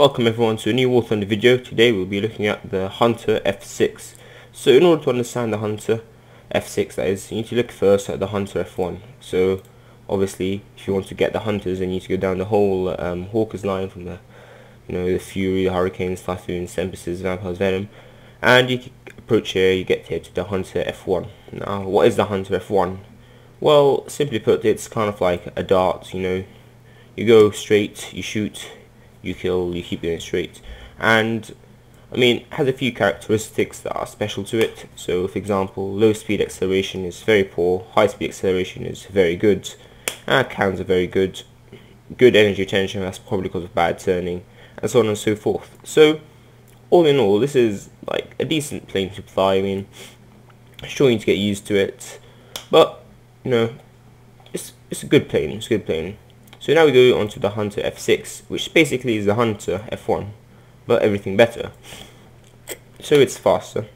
Welcome everyone to a new War Thunder video. Today we'll be looking at the Hunter F6. So in order to understand the Hunter F6 that is, you need to look first at the Hunter F1. So obviously if you want to get the Hunters then you need to go down the whole um, Hawker's line from the you know the Fury, the Hurricanes, Typhoons, Tempests, Vampires, Venom and you approach here, you get here to the Hunter F1. Now what is the Hunter F1? Well simply put it's kind of like a dart, you know, you go straight, you shoot, you kill, you keep going straight. And I mean, has a few characteristics that are special to it. So, for example, low speed acceleration is very poor, high speed acceleration is very good, and cannons are very good. Good energy retention, that's probably because of bad turning, and so on and so forth. So, all in all, this is like a decent plane to fly. I mean, sure you need to get used to it, but you know, it's it's a good plane. It's a good plane. So now we go on to the Hunter F6, which basically is the Hunter F1, but everything better. So it's faster,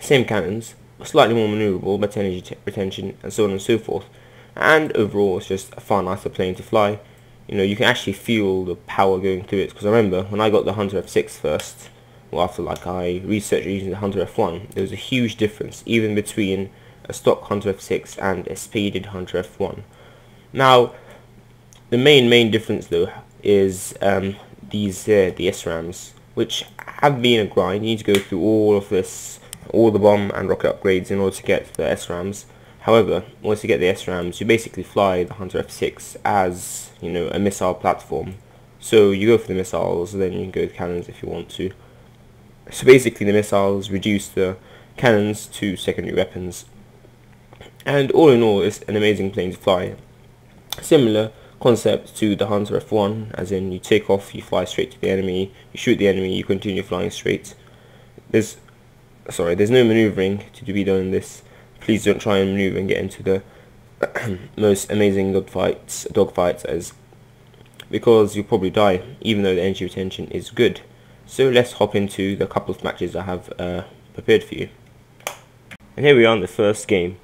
same cannons, slightly more maneuverable, better energy retention, and so on and so forth. And overall, it's just a far nicer plane to fly. You know, you can actually feel the power going through it. Because I remember when I got the Hunter F6 first, well, after like I researched using the Hunter F1, there was a huge difference even between a stock Hunter F6 and a speeded Hunter F1. Now, the main main difference though is um, these uh, the SRAMs, which have been a grind. You need to go through all of this, all the bomb and rocket upgrades in order to get the SRAMs. However, once you get the SRAMs, you basically fly the Hunter F6 as you know a missile platform. So you go for the missiles, then you can go with cannons if you want to. So basically, the missiles reduce the cannons to secondary weapons. And all in all, it's an amazing plane to fly. Similar concept to the Hunter F1, as in you take off, you fly straight to the enemy, you shoot the enemy, you continue flying straight. There's, sorry, there's no maneuvering to be done in this. Please don't try and maneuver and get into the most amazing dogfights, dogfights as because you'll probably die, even though the energy retention is good. So let's hop into the couple of matches I have uh, prepared for you. And here we are in the first game.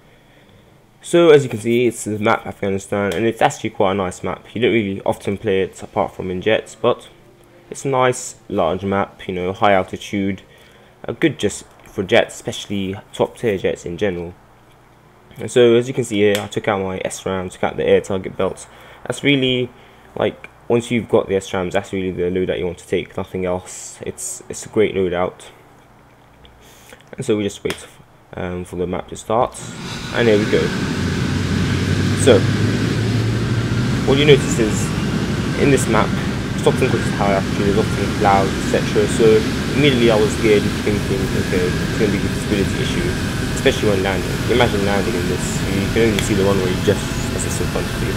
So as you can see, it's the map Afghanistan, and it's actually quite a nice map. You don't really often play it apart from in jets, but it's a nice large map. You know, high altitude, a good just for jets, especially top tier jets in general. And so as you can see here, I took out my SRAM, took out the air target belts. That's really like once you've got the SRAMs, that's really the loadout you want to take. Nothing else. It's it's a great loadout. And so we just wait um, for the map to start. And here we go. So what you notice is in this map Stockton because it's high altitude is often clouds etc so immediately I was scared thinking okay it's going to be a visibility issue especially when landing. Imagine landing in this you can only see the runway just as it's in front of you.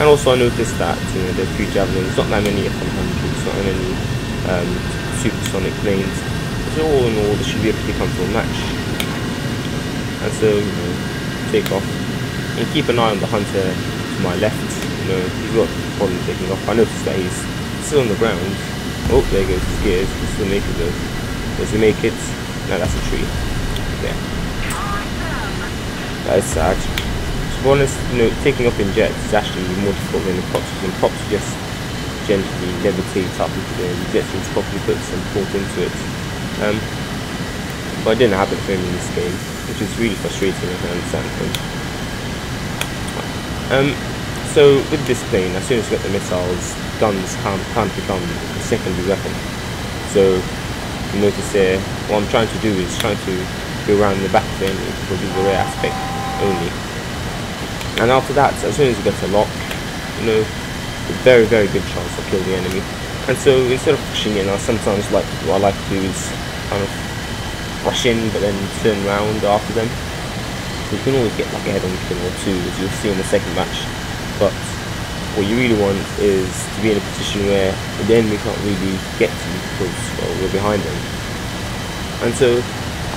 And also I noticed that you know, the few javelins, not that many F-100s, not many um, supersonic planes. So all in all, this should be a pretty comfortable match and so you know, take off. And keep an eye on the hunter to my left you know he's got problem taking off. I noticed that he's still on the ground. Oh there goes his gears. He still make it does he make it? No that's a tree. Yeah that is sad. To be honest you know taking off in jets is actually more difficult than the props and props just gently levitate up into the jets need properly put some thought into it. Um, but it didn't happen for him in this game, which is really frustrating, I can understand him. Um, so with this plane, as soon as you get the missiles, guns can't, can't become a secondary weapon. So you notice here, what I'm trying to do is trying to go around the back of because of the rear aspect only. And after that, as soon as you get a lock, you know, very, very good chance to kill the enemy. And so instead of pushing in, I sometimes like what I like to do is kind of rush in but then turn around after them. So you can always get like a head on kill or two as you'll see in the second match. But what you really want is to be in a position where the enemy can't really get to you because well, we're behind them. And so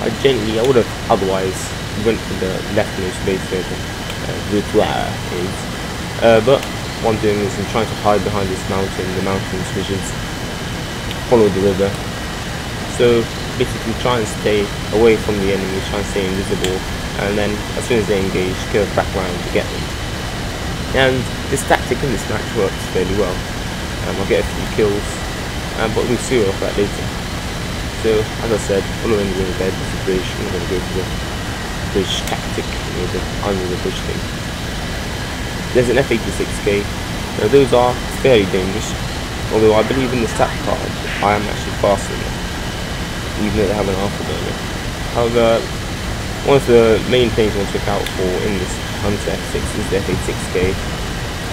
I gently, I would have otherwise went for the leftmost base the uh, is. Uh, but what I'm doing is I'm trying to hide behind this mountain, the mountains which is follow the river. So basically try and stay away from the enemy, try and stay invisible, and then as soon as they engage, curve back around to get them. And this tactic in this match works fairly well. Um, I'll get a few kills, uh, but we'll see about that later. So, as I said, following the bed is a bridge, I'm going to go for the bridge tactic, you know, the under the bridge thing. There's an F86K, now those are fairly dangerous, although I believe in the stat card, I am actually faster than even though they have an alpha burner. However, one of the main things I want to look out for in this Hunter F6 is the F86K.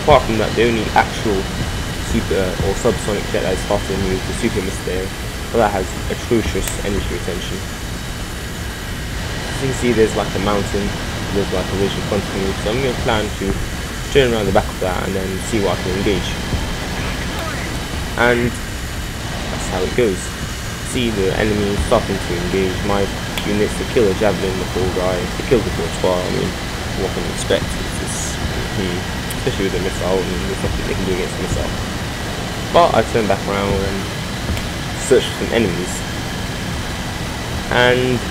Apart from that, the only actual super or subsonic jet that is faster than you is the Super Mystère, but that has atrocious energy retention. As you can see, there's like a mountain, there's like a ridge in front of me, so I'm going to plan to turn around the back of that and then see what I can engage. And that's how it goes. See the enemy starting to engage my units to kill a javelin, the poor guy, to kill the Courtois, I mean, what can you expect? It's just, hmm, especially with a missile, and there's nothing they can do against a missile. But I turn back around and search for some enemies. And,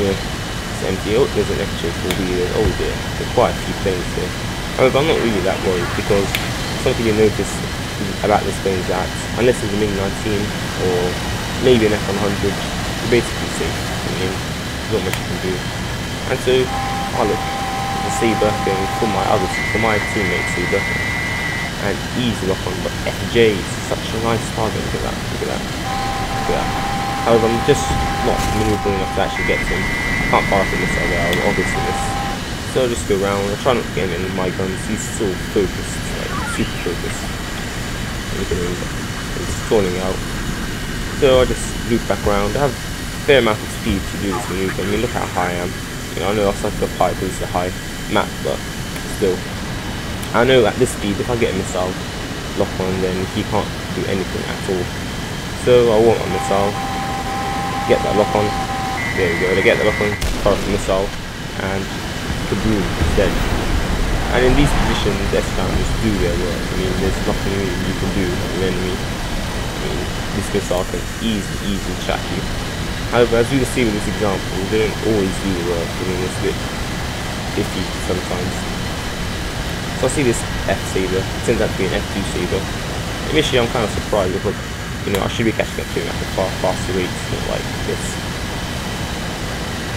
yeah, it's empty. Oh, there's an extra 4 there. Oh dear, there's quite a few planes here. However, I'm not really that worried because something you notice about this plane is that unless it's a MiG-19 or maybe an F-100, you're basically safe. I mean, there's not much you can do. And so, oh look, the Sabre going for my other, for my teammate Sabre, and easy lock on, but FJ is such a nice target. Look at that, look at that, look at that. However, I'm just not maneuverable enough to actually get to him. Can't fire from this other, I'll obviously miss. So I'll just go around, I try not to get him in my guns, he's so focused, like super focused. Look at him, he's falling out. So I just loop back around, I have a fair amount of speed to do this maneuver, I mean look how high I am. You know, I know that's like the high because it's a high map, but still. I know at this speed, if I get a missile lock on, then he can't do anything at all. So I want a missile, get that lock on, there we go, I get the lock on, fire the missile, and kaboom, dead. And in these positions, S-Cam just do their work. I mean, there's nothing you can do enemy. Mean, this missile can easily, easily track you. However, as you can see with this example, they don't always do work. I mean, it's a bit iffy sometimes. So I see this F Sabre, turns out to be an F2 Sabre. Initially, I'm kind of surprised because, you know, I should be catching up to him at a far faster rate, not like this.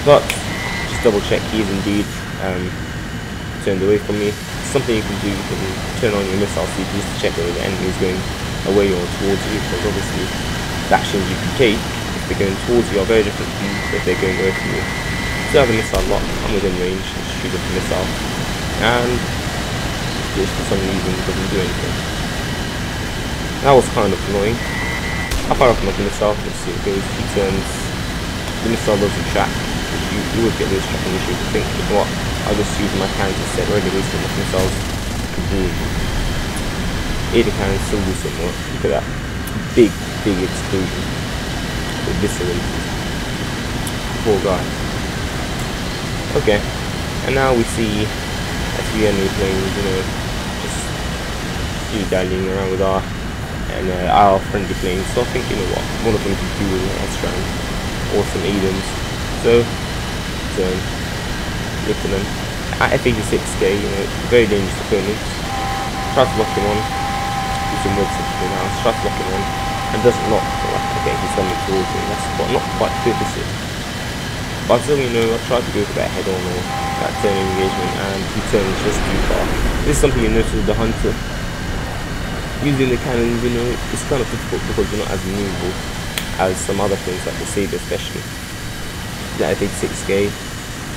But, just double check, he is indeed um, turned away from me. something you can do, you can turn on your missile CPs to check whether the enemy is going away or towards you, because obviously the actions you can take if they're going towards you are very different from if they're going away from you. So I have a missile lock, I'm within range, shoot up the missile, and just for some reason doesn't do anything. That was kind of annoying. I fire off another missile, let's see it goes, he turns, the missile doesn't track, you, you would get those tracking issues, I think, you know what, I'll just use my cannons instead, already wasting my missiles. Boom. AD cannons still do some more. Look at that. Big, big explosion. Eviscerated. Poor guy. Okay. And now we see a few enemy planes, you know, just dallying around with our and uh, our friendly planes. So I think you know what, one of them could do with an S-Strand or some ADENs. So, so look at them. At F86K, you know, very dangerous opponents. Try to lock him on. Some weird stuff now. Lock him on. And doesn't lock. Like, okay, he's coming towards me. That's quite, not quite purposely. But still, you know, I tried to go for that head on or that turning engagement and he turns just too far. This is something you notice with the Hunter. Using the cannons, you know, it's kind of difficult because you're not as maneuverable as some other things like the Sabre especially. The F86K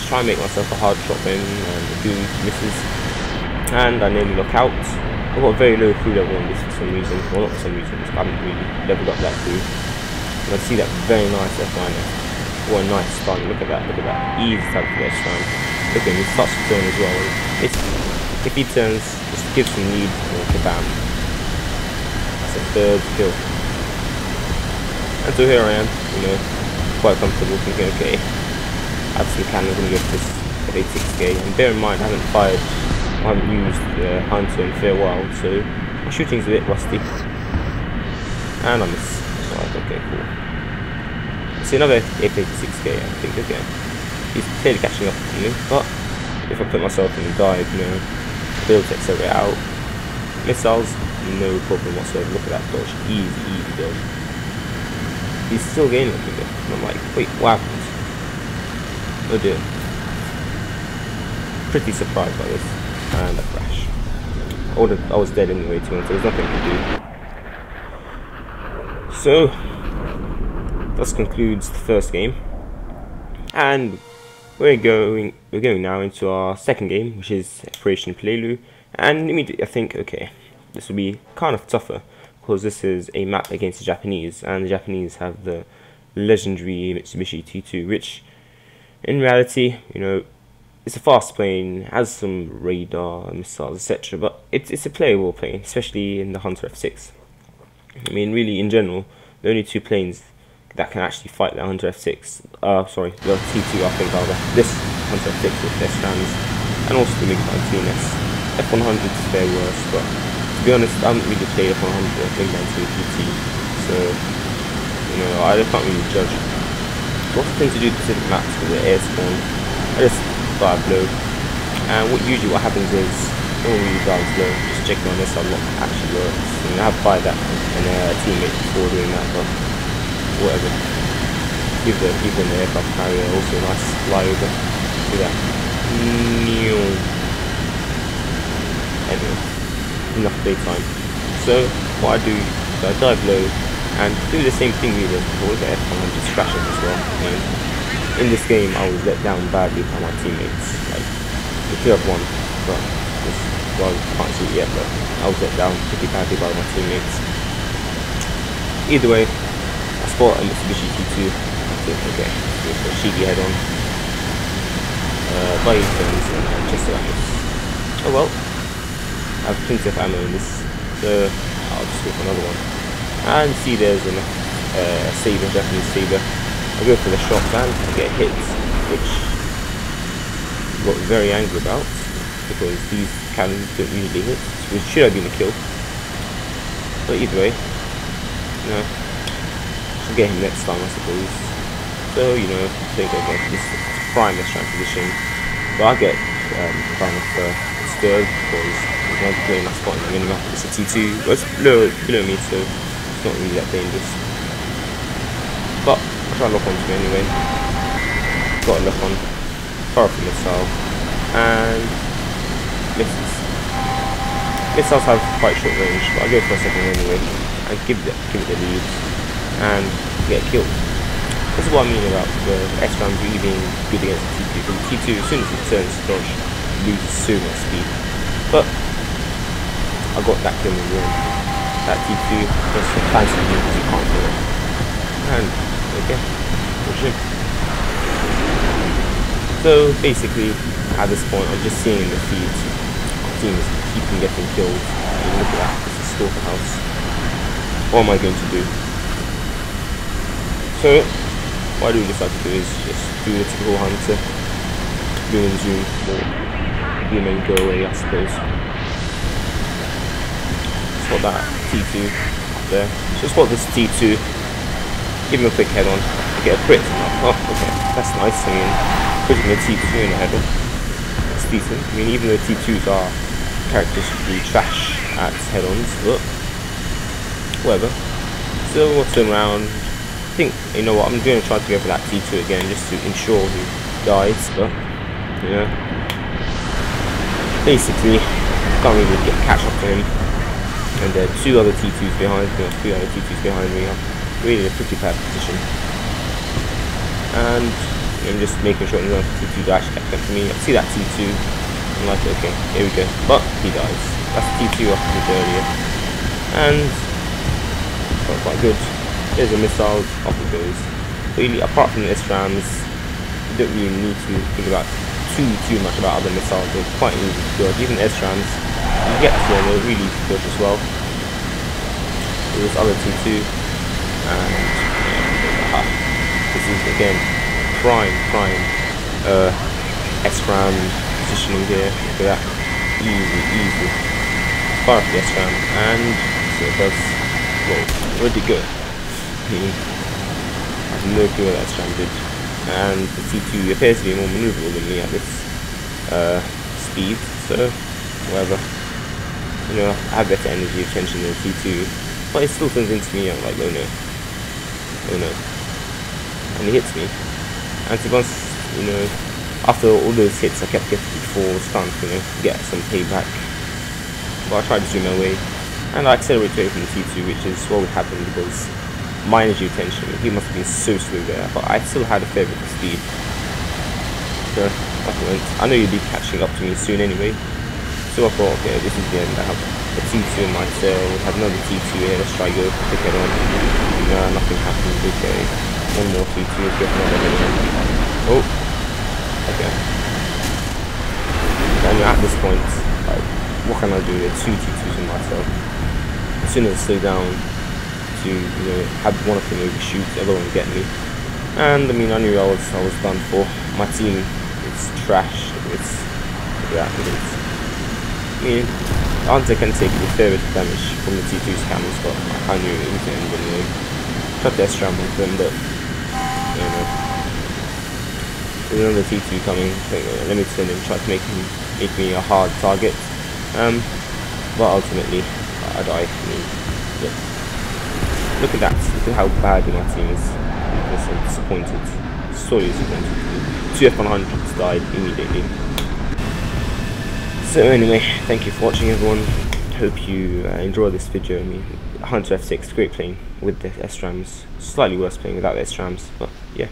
try and make myself a hard shot in and do misses. And I nearly look out. I've got very low crew level on this for some reason. Well, not for some reason, I haven't really leveled up that crew. And I see that very nice F minus. What a nice stun. Look at that, look at that. Easy type for stun. Look at him, he starts to turn as well. It's, if he turns, just give some lead or kabam. That's a third kill. And so here I am, you know, quite comfortable thinking, okay, add some cannons and get this 86k. And bear in mind, I haven't fired, I haven't used the Hunter in a fair while, so my shooting's a bit rusty. And I miss. Right, okay, cool. See another F86k, I think, okay. He's clearly catching up with me, but if I put myself in the dive, you know, build takes every out. Missiles, no problem whatsoever. Look at that dodge. Easy, easy dodge. He's still gaining looking good. And I'm like, wait, what happened? Oh dear. Pretty surprised by this. And a crash. I, I was dead anyway too, so there's nothing to do. So, this concludes the first game. And we're going we're going now into our second game, which is Operation Peleliu. And immediately I think, okay, this will be kind of tougher because this is a map against the Japanese, and the Japanese have the legendary Mitsubishi T2, which in reality, you know, it's a fast plane, has some radar, missiles, etc. But it's it's a playable plane, especially in the Hunter F6. I mean, really, in general, the only two planes that can actually fight the Hunter F6, uh, sorry, the T2, I think, are this Hunter F6 with their strands, and also the MiG-19S. F100 is fair worse, but to be honest, I haven't really played F100 or MiG-19 PT, so, you know, I can't really judge. Lots of things to do specific maps with the air spawn. I just fire blow, and what usually what happens is, when you drive slow, just checking on this unlock actually works. I have fired that and a teammate before doing that, but whatever. Give the people in the aircraft carrier also a nice flyover. Do that. New anyway, enough playtime. So what I do is I dive low and do the same thing we did before the F100 crashes as well. And in this game I was let down badly by my teammates. Like the two of one, but this, well can't see it yet, but I was let down pretty badly by my teammates. Either way, I spot a Mitsubishi T2. I think okay, with a head on. Uh, body turns and just about Oh well, I have plenty of ammo in this, so I'll just go for another one. And see there's a uh, saber, Japanese saber. I go for the shot and I get hit, which I got very angry about because these cannons don't usually hit, which should have been a kill. But either way, you know, should get him next time I suppose. So, you know, I think of like this prime this transition. But I get um, of uh, scared because one plane I spotted on the minimap. It's a T2, well, it's below, below me, so it's not really that dangerous. But I try to lock onto me anyway. Got a lock on, the missile, and misses. Missiles have quite short range, but I'll go for a second anyway, and give it, give it the lead, and get killed. This is what I mean about the S-Rams really being good against the T2, because the T2, as soon as it turns dodge, loses so much speed. But I got that kill in the room. That T2 just fancy me because you can't do it. And okay, push him. So basically, at this point, I'm just seeing the feed. Our team is keeping getting killed. And look at that, it's a stalker house. What am I going to do? So, what I do decide to do is just do the typical hunter, boom and zoom, or boom and go away, I suppose spot that T2 up there. So spot this T2, give him a quick head on, get a crit. Oh, okay, that's nice. I mean, putting a T2 in the head on, it's decent. I mean, even though T2s are characteristically trash at head-ons, but whatever. So we'll turn around. I think, you know what, I'm going to try to go for that T2 again just to ensure he dies, but, you know, basically, can't really get catch up to him and then two other T2s behind me, three other T2s behind me. Really a pretty bad position. And I'm just making sure the T2s actually catch up to me. I see that T2, I'm like, okay, here we go. But he dies. That's T2 I did earlier. And felt quite good. There's a missile, off it goes. Really, apart from the S-Rams, you don't really need to think about too too much about other missiles. They're quite easy to dodge. Even S-Rams, you get to them, they're really dodge as well. There's other two too. And yeah, this is again prime prime uh, S-Ram positioning here. Look at that. Easy, easy. Far up the and so does well really good. I have no clue what that S-Ram did and the T2 appears to be more maneuverable than me at this uh, speed, so whatever. you know, I have better energy retention than T2, but it still turns into me, I'm like, oh no, oh no, and he hits me, and to be you know, after all those hits I kept getting I starting to, you know, get some payback, but I tried to zoom my way, and I accelerated away from the T2, which is what would happen because my energy retention, he must have been so slow there, but I still had a fair bit of speed, so I know you'd be catching up to me soon anyway, so I thought, okay, this is the end. I have a T2 in my cell, have another T2 here, let's try go pick it on. No, nothing happens, okay. One more T2, let's get another hit on. Oh, okay. And at this point, like, what can I do? There two T2s in my cell. As soon as I slow down to, you know, have one of them overshoot, everyone get me. And I mean, I knew I was, I was done for. My team it's trash. It's, yeah, it's I mean, Hunter can take bit of damage from the T2's cannons, but I it was going to end anyway. Tried to S-ram with them, but, know. There's another T2 coming, let me turn him, try to make him, make me a hard target. Um, but ultimately, I die. I mean, yeah. Look at that, look at how bad my team is. I'm so disappointed. Sorry disappointed. Two F100s died immediately. So anyway, thank you for watching everyone. Hope you uh, enjoy this video. I mean, Hunter F6, great playing with the S-Rams. Slightly worse playing without the S-Rams, but yeah.